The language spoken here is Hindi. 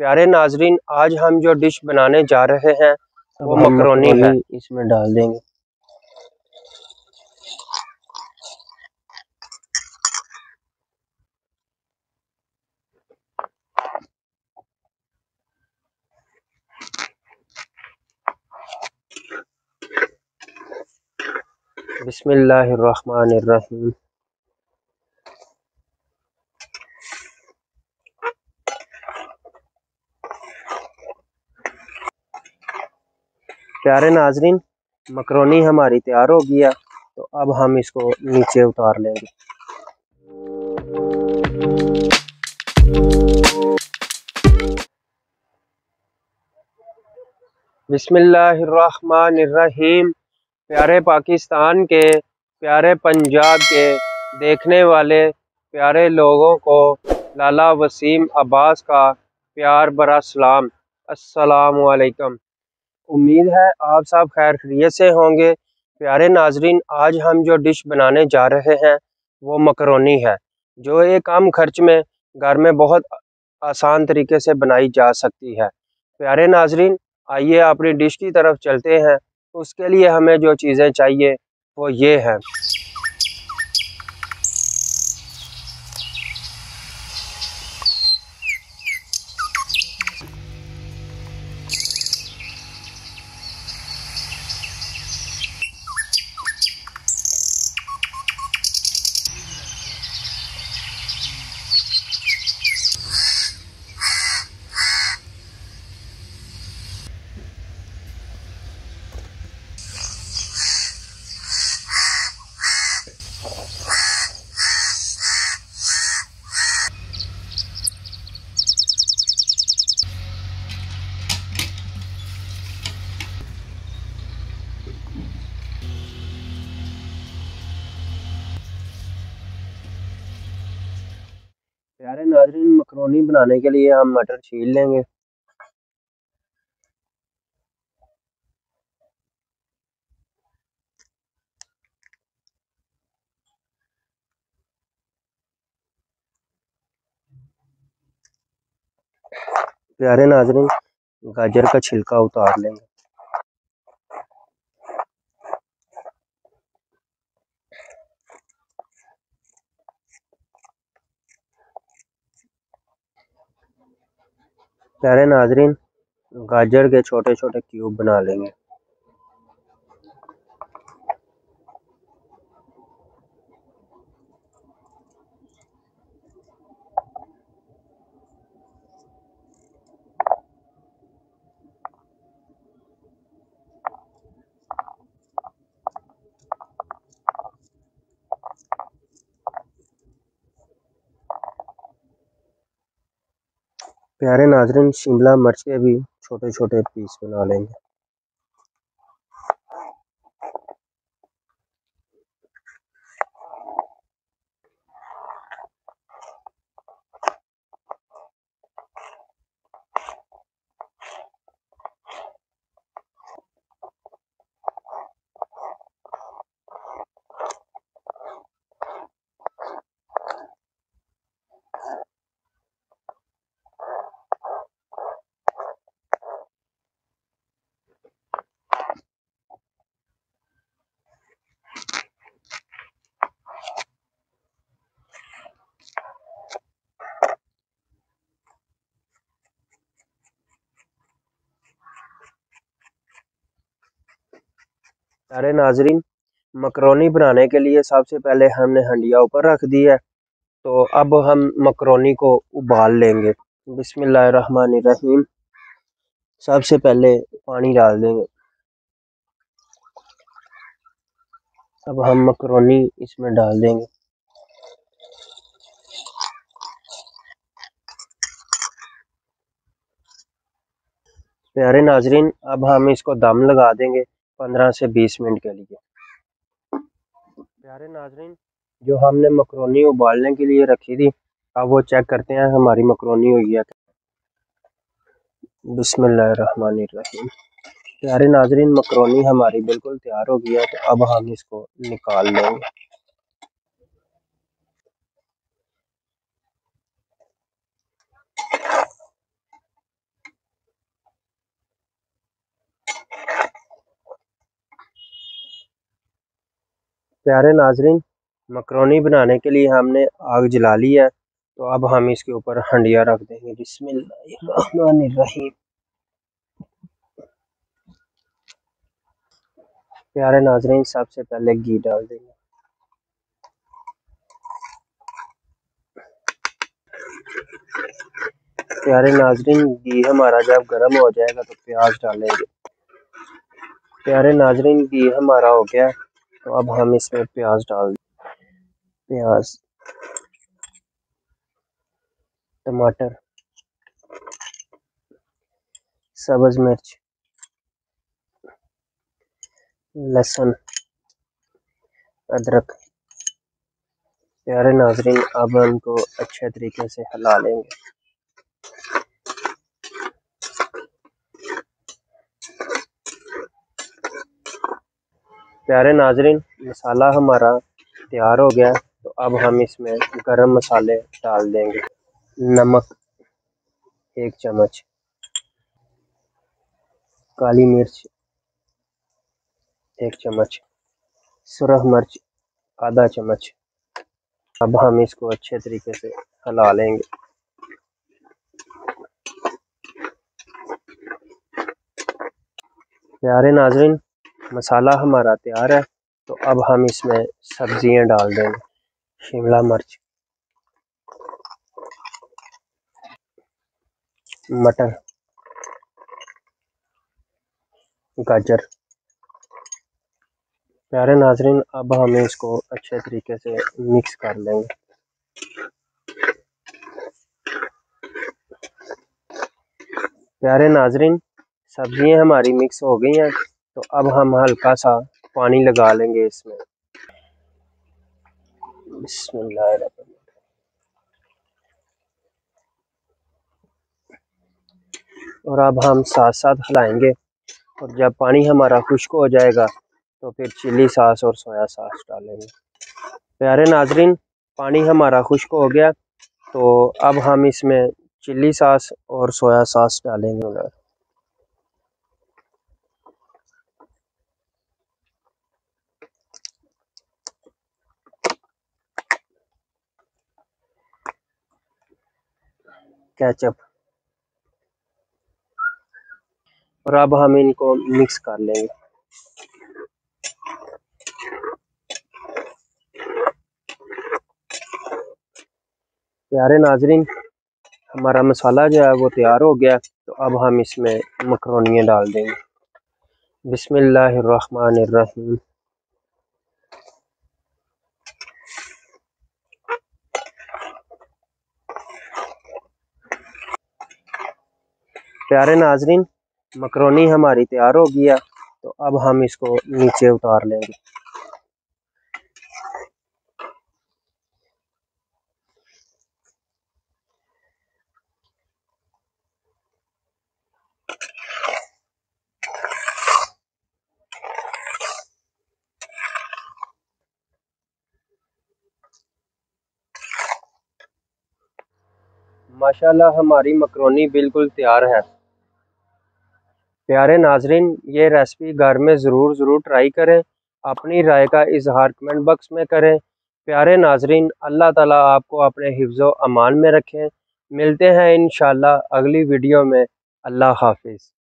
प्यारे नाजरीन आज हम जो डिश बनाने जा रहे हैं वो मकरोनी है। इसमें डाल देंगे। बिस्मिल्लाहिर्रहमानिर्रहीम। प्यारे नाजरीन, मकरोनी हमारी तैयार हो गया तो अब हम इसको नीचे उतार लेंगे। बिस्मिल्लाहिर्रहमानिर्रहीम। प्यारे पाकिस्तान के, प्यारे पंजाब के, देखने वाले, प्यारे लोगों को, लाला वसीम अब्बास का प्यार बरा सलाम। अस्सलाम वालेकुम उम्मीद है आप सब खैर खरीत से होंगे। प्यारे नाजरीन, आज हम जो डिश बनाने जा रहे हैं, वो मकरोनी है, जो एक कम खर्च में घर में बहुत आसान तरीके से बनाई जा सकती है। प्यारे नाजरीन, आइए अपनी डिश की तरफ़ चलते हैं। उसके लिए हमें जो चीज़ें चाहिए, वो ये हैं। प्यारे नाजरीन मकरोनी बनाने के लिए हम मटर छील लेंगे। प्यारे नाजरीन, गाजर का छिलका उतार लेंगे। प्यारे नाजरीन गाजर के छोटे छोटे क्यूब बना लेंगे। प्यारे नाजरीन शिमला मिर्च के भी छोटे छोटे पीस बना लेंगे। प्यारे नाजरीन, मकरोनी बनाने के लिए सबसे पहले हमने हंडिया ऊपर रख दी है। तो अब हम मकरोनी को उबाल लेंगे। बिस्मिल्लाहिर्रहमानिर्रहीम। सबसे पहले पानी डाल देंगे। अब हम मकरोनी इसमें डाल देंगे। प्यारे नाजरीन, अब हम इसको दम लगा देंगे। पंद्रह से बीस मिनट के लिए। प्यारे नाजरीन, जो हमने मकरोनी उबालने के लिए रखी थी, अब वो चेक करते हैं हमारी मकरोनी हुई है। बिस्मिल्लाहिर्रहमानिर्रहीम। प्यारे नाजरीन, मकरोनी हमारी बिल्कुल तैयार हो गई है तो अब हम इसको निकाल लेंगे। प्यारे नाजरीन, मकरोनी बनाने के लिए हमने आग जला ली है तो अब हम इसके ऊपर हंडिया रख देंगे। बिस्मिल्लाहिर्रहमानिर्रहीम। प्यारे नाजरीन, सबसे पहले घी डाल देंगे। प्यारे नाजरीन, घी हमारा जब गर्म हो जाएगा तो प्याज डालेंगे। प्यारे नाजरीन, घी हमारा हो गया। तो अब हम इसमें प्याज डाल प्याज, टमाटर, सब्ज मिर्च, लहसुन, अदरक, प्यारे नाजरीन, अब उनको अच्छे तरीके से हिला लेंगे। प्यारे नाजरीन, मसाला हमारा तैयार हो गया तो अब हम इसमें गरम मसाले डाल देंगे। नमक, एक चम्मच। काली मिर्च, एक चम्मच। सुरख मिर्च, आधा चम्मच। अब हम इसको अच्छे तरीके से हिला लेंगे। प्यारे नाजरीन मसाला हमारा तैयार है तो अब हम इसमें सब्ज़ियाँ डाल देंगे। शिमला मिर्च, मटर, गाजर। प्यारे नाजरीन, अब हम इसको अच्छे तरीके से मिक्स कर लेंगे। प्यारे नाजरीन, सब्ज़ियाँ हमारी मिक्स हो गई हैं। तो अब हम हल्का सा पानी लगा लेंगे इसमें। और अब हम साथ साथ हिलाएँगे और जब पानी हमारा खुश्क हो जाएगा तो फिर चिली सास और सोया सास डालेंगे। प्यारे नाजरीन, पानी हमारा खुश्क हो गया तो अब हम इसमें चिली सास और सोया सास डालेंगे। केचप और अब हम इनको मिक्स कर लेंगे। प्यारे नाजरीन, हमारा मसाला जो है वो तैयार हो गया तो अब हम इसमें मकरोनियाँ डाल देंगे। बिस्मिल्लाहिर्रहमानिर्रहीम। प्यारे नाजरीन, मकरोनी हमारी तैयार हो गया तो अब हम इसको नीचे उतार लेंगे। माशाल्लाह, हमारी मकरोनी बिल्कुल तैयार है। प्यारे नाजरीन, ये रेसिपी घर में ज़रूर ज़रूर ट्राई करें। अपनी राय का इजहार कमेंट बक्स में करें। प्यारे नाजरीन, अल्लाह ताला आपको अपने हिफ्ज़ अमान में रखें। मिलते हैं इन अगली वीडियो में। अल्लाह हाफिज़।